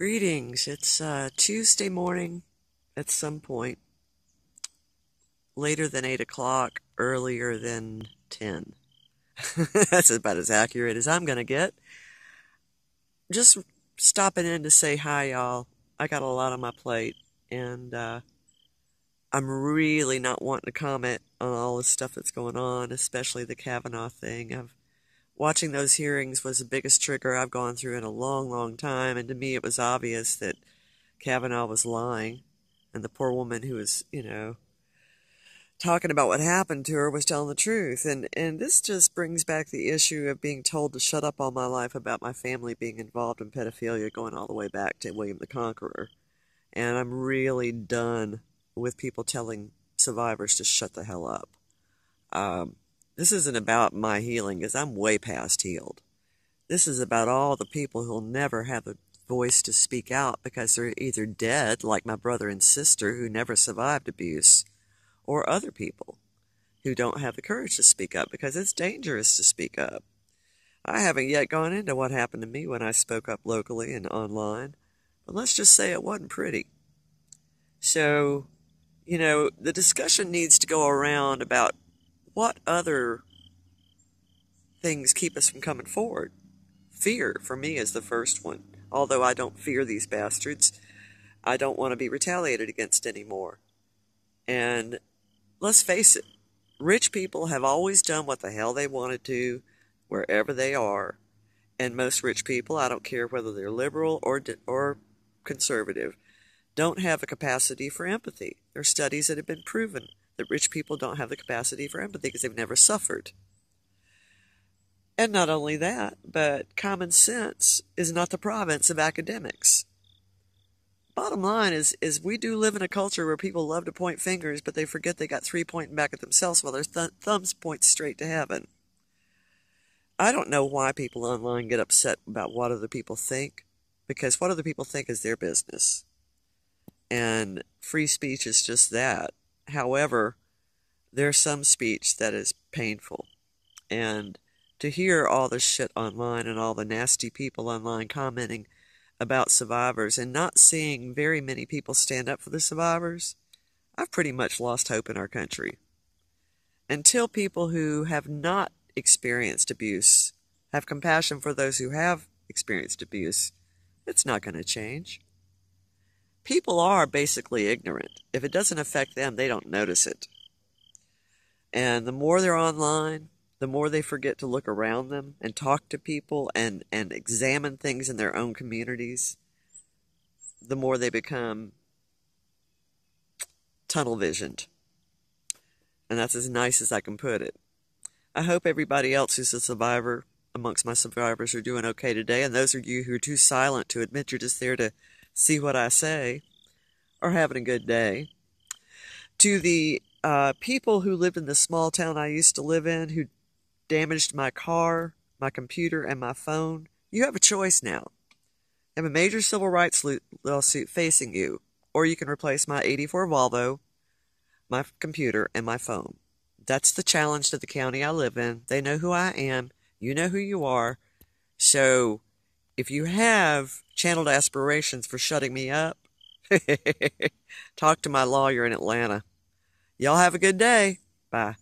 Greetings. It's uh, Tuesday morning at some point. Later than 8 o'clock, earlier than 10. That's about as accurate as I'm going to get. Just stopping in to say hi, y'all. I got a lot on my plate, and uh, I'm really not wanting to comment on all the stuff that's going on, especially the Kavanaugh thing. I've watching those hearings was the biggest trigger I've gone through in a long, long time. And to me, it was obvious that Kavanaugh was lying. And the poor woman who was, you know, talking about what happened to her was telling the truth. And, and this just brings back the issue of being told to shut up all my life about my family being involved in pedophilia, going all the way back to William the Conqueror. And I'm really done with people telling survivors to shut the hell up. Um, this isn't about my healing, because I'm way past healed. This is about all the people who'll never have a voice to speak out because they're either dead, like my brother and sister who never survived abuse, or other people who don't have the courage to speak up because it's dangerous to speak up. I haven't yet gone into what happened to me when I spoke up locally and online, but let's just say it wasn't pretty. So, you know, the discussion needs to go around about what other things keep us from coming forward? Fear, for me, is the first one. Although I don't fear these bastards, I don't want to be retaliated against anymore. And let's face it, rich people have always done what the hell they wanted to wherever they are. And most rich people, I don't care whether they're liberal or, or conservative, don't have a capacity for empathy. There are studies that have been proven that rich people don't have the capacity for empathy because they've never suffered. And not only that, but common sense is not the province of academics. Bottom line is, is we do live in a culture where people love to point fingers, but they forget they got three pointing back at themselves while their th- thumbs point straight to heaven. I don't know why people online get upset about what other people think, because what other people think is their business. And free speech is just that. However, there's some speech that is painful. And to hear all the shit online and all the nasty people online commenting about survivors and not seeing very many people stand up for the survivors, I've pretty much lost hope in our country. Until people who have not experienced abuse have compassion for those who have experienced abuse, it's not going to change. People are basically ignorant. If it doesn't affect them, they don't notice it. And the more they're online, the more they forget to look around them and talk to people and, and examine things in their own communities, the more they become tunnel visioned. And that's as nice as I can put it. I hope everybody else who's a survivor amongst my survivors are doing okay today, and those of you who are too silent to admit you're just there to see what I say are having a good day. To the uh, people who lived in the small town I used to live in who damaged my car, my computer, and my phone, you have a choice now. I have a major civil rights lawsuit facing you, or you can replace my 84 Volvo, my computer, and my phone. That's the challenge to the county I live in. They know who I am. You know who you are. So if you have channeled aspirations for shutting me up, talk to my lawyer in Atlanta. Y'all have a good day. Bye.